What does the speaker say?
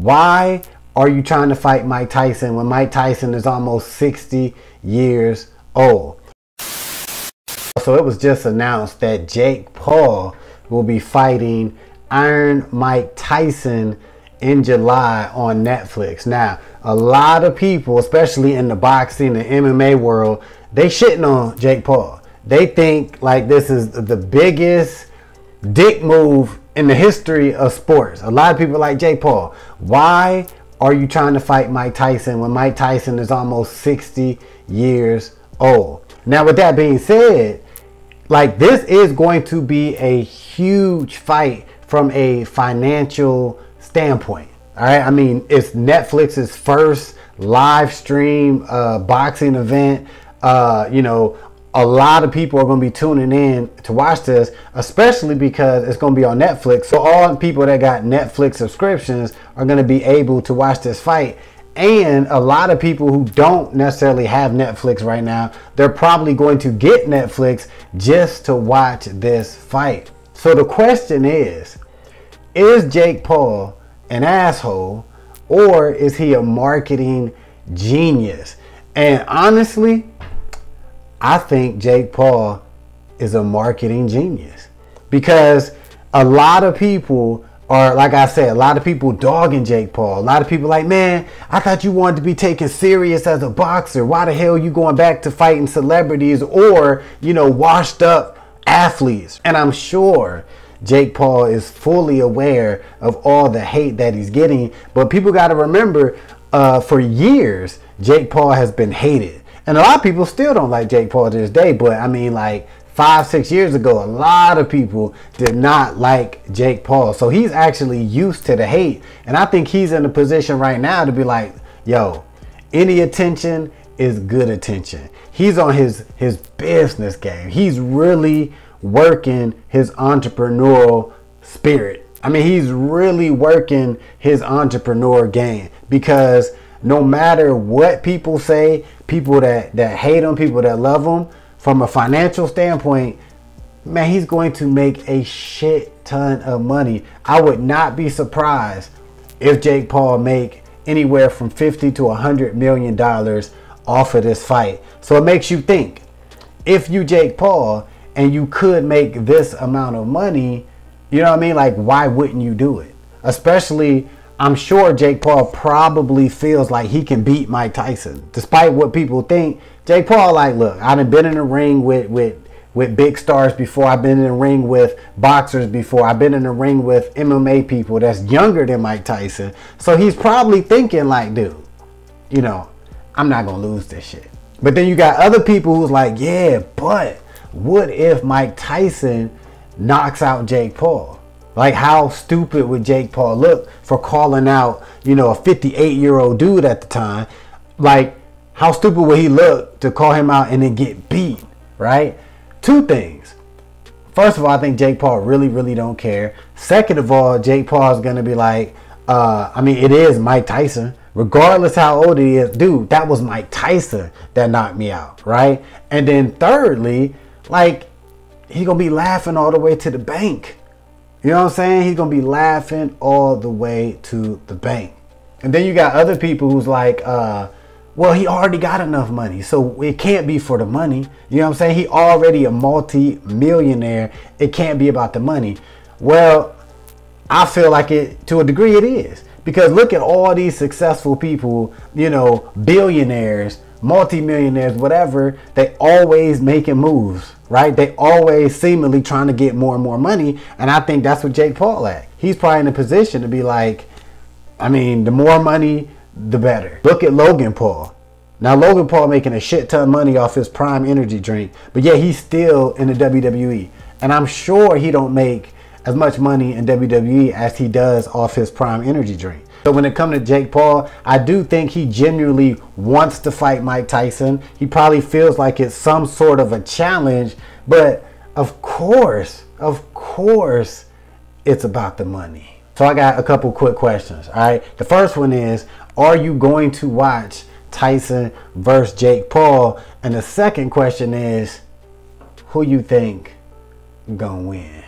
Why are you trying to fight Mike Tyson when Mike Tyson is almost 60 years old? So it was just announced that Jake Paul will be fighting Iron Mike Tyson in July on Netflix. Now, a lot of people, especially in the boxing and MMA world, they shitting on Jake Paul. They think like this is the biggest dick move in the history of sports. A lot of people like Jake Paul. Why are you trying to fight Mike Tyson when Mike Tyson is almost 60 years old? Now, with that being said, like this is going to be a huge fight from a financial standpoint. All right, I mean it's Netflix's first live stream uh, boxing event. Uh, you know, a lot of people are going to be tuning in to watch this, especially because it's going to be on Netflix. So all people that got Netflix subscriptions are going to be able to watch this fight. And a lot of people who don't necessarily have Netflix right now, they're probably going to get Netflix just to watch this fight. So the question is, is Jake Paul an asshole or is he a marketing genius? And honestly, I think Jake Paul is a marketing genius because a lot of people are, like I said, a lot of people dogging Jake Paul. A lot of people like, man, I thought you wanted to be taken serious as a boxer. Why the hell you going back to fighting celebrities or, you know, washed up athletes? And I'm sure Jake Paul is fully aware of all the hate that he's getting. But people got to remember, uh, for years, Jake Paul has been hated. And a lot of people still don't like Jake Paul to this day. But I mean, like five, six years ago, a lot of people did not like Jake Paul. So he's actually used to the hate. And I think he's in a position right now to be like, yo, any attention is good attention. He's on his his business game. He's really working his entrepreneurial spirit. I mean, he's really working his entrepreneur game because no matter what people say, people that, that hate him, people that love him, from a financial standpoint, man, he's going to make a shit ton of money. I would not be surprised if Jake Paul make anywhere from 50 to 100 million dollars off of this fight. So it makes you think if you Jake Paul and you could make this amount of money, you know what I mean? Like, why wouldn't you do it? Especially, I'm sure Jake Paul probably feels like he can beat Mike Tyson. Despite what people think, Jake Paul, like, look, I've been in the ring with, with, with big stars before. I've been in the ring with boxers before. I've been in the ring with MMA people that's younger than Mike Tyson. So he's probably thinking like, dude, you know, I'm not to lose this shit. But then you got other people who's like, yeah, but what if Mike Tyson knocks out Jake Paul? Like how stupid would Jake Paul look for calling out, you know, a 58 year old dude at the time? Like how stupid would he look to call him out and then get beat, right? Two things. First of all, I think Jake Paul really, really don't care. Second of all, Jake Paul is gonna be like, uh, I mean, it is Mike Tyson regardless how old he is, dude, that was Mike Tyson that knocked me out, right? And then thirdly, like he gonna be laughing all the way to the bank. You know what I'm saying? He's gonna be laughing all the way to the bank. And then you got other people who's like, uh, well, he already got enough money, so it can't be for the money. You know what I'm saying? He already a multi-millionaire. It can't be about the money. Well, I feel like it to a degree it is. Because look at all these successful people, you know, billionaires, multimillionaires, whatever, they always making moves right? They always seemingly trying to get more and more money, and I think that's what Jake Paul at. He's probably in a position to be like, I mean, the more money, the better. Look at Logan Paul. Now Logan Paul making a shit ton of money off his Prime Energy drink, but yeah, he's still in the WWE, and I'm sure he don't make as much money in WWE as he does off his Prime Energy drink. So when it comes to Jake Paul, I do think he genuinely wants to fight Mike Tyson. He probably feels like it's some sort of a challenge, but of course, of course, it's about the money. So I got a couple quick questions. All right. The first one is, are you going to watch Tyson versus Jake Paul? And the second question is, who you think gonna win?